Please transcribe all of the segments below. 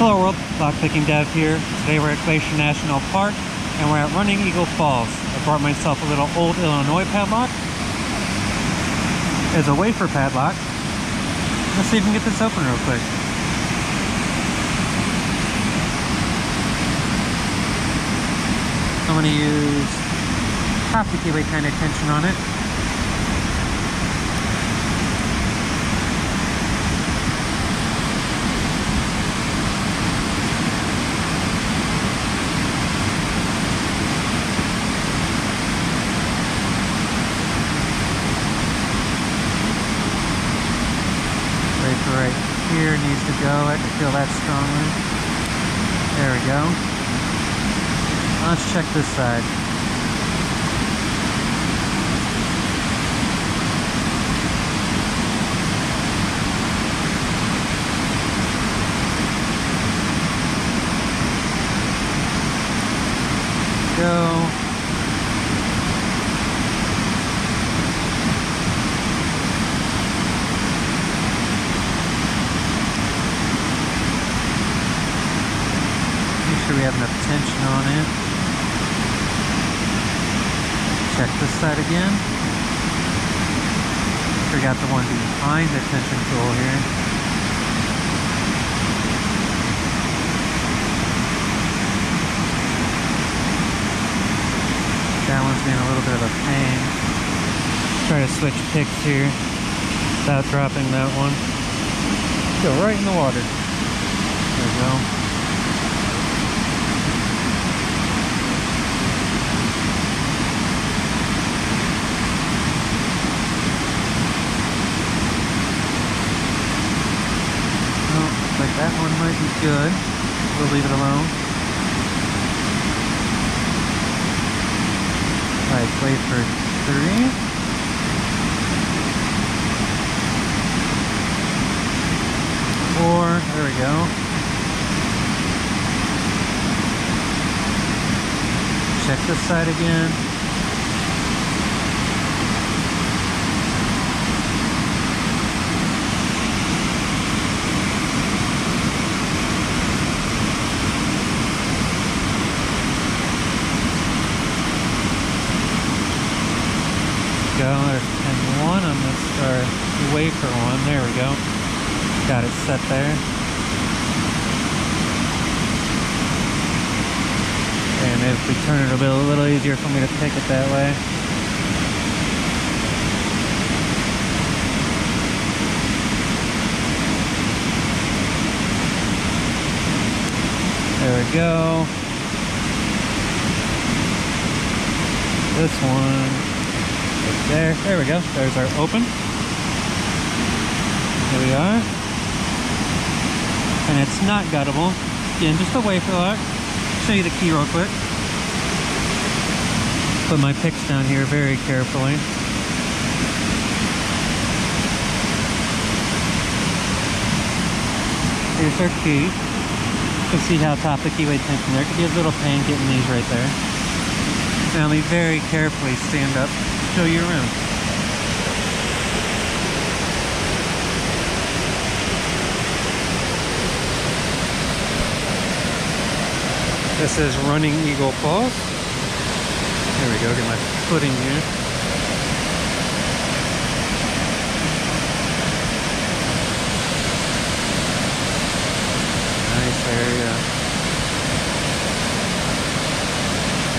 Hello world, Lockpicking Dev here. Today we're at Glacier National Park and we're at Running Eagle Falls. I brought myself a little old Illinois padlock. It's a wafer padlock. Let's see if we can get this open real quick. I'm to use half the keyway kind of tension on it. Right here needs to go. I can feel that strongly. There we go. Let's check this side. Go. Make sure we have enough tension on it. Check this side again. Forgot the one behind the tension tool here. That one's being a little bit of a pain. Try to switch picks here without dropping that one. Go right in the water. There we go. Oh, looks like that one might be good. We'll leave it alone. Alright, play for three. Four, there we go. Check this side again. Go. And one on this, or wafer one. There we go. Got it set there. And if we turn it, it'll be a little easier for me to pick it that way. There we go. This one there. There we go. There's our open. Here we are. And it's not guttable. Again, just a wafer lock. Show you the key real quick. Put my picks down here very carefully. Here's our key. You can see how top the keyway tension there. Could be a little pain getting these right there. Now me very carefully stand up show you around. This is Running Eagle Falls. There we go, get my footing here. Nice area.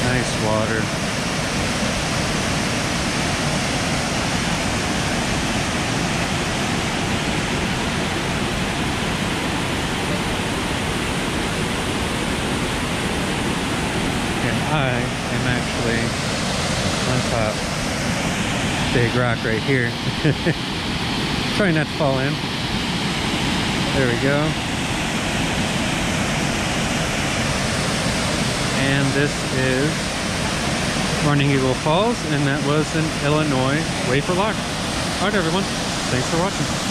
Nice water. And I am actually on top. Big rock right here. Trying not to fall in. There we go. And this is Running Eagle Falls, and that was an Illinois wafer lock. Alright everyone, thanks for watching.